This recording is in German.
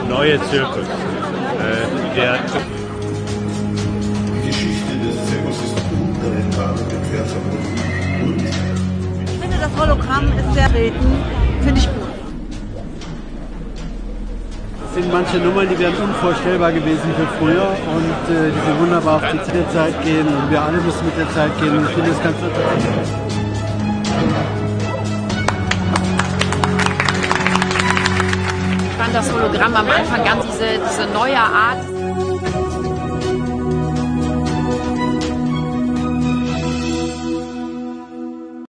neue Zirkus. Äh, der Die Geschichte des Zirkus ist untrennbar mit dem Pferd verbunden. Ich finde, das Hologramm ist sehr treten. Finde ich gut. Es sind manche Nummern, die wären unvorstellbar gewesen für früher und äh, die sind wunderbar auf die Zeit gehen und wir alle müssen mit der Zeit gehen und ich finde das ganz interessant. fand das Hologramm am Anfang ganz diese, diese neue Art.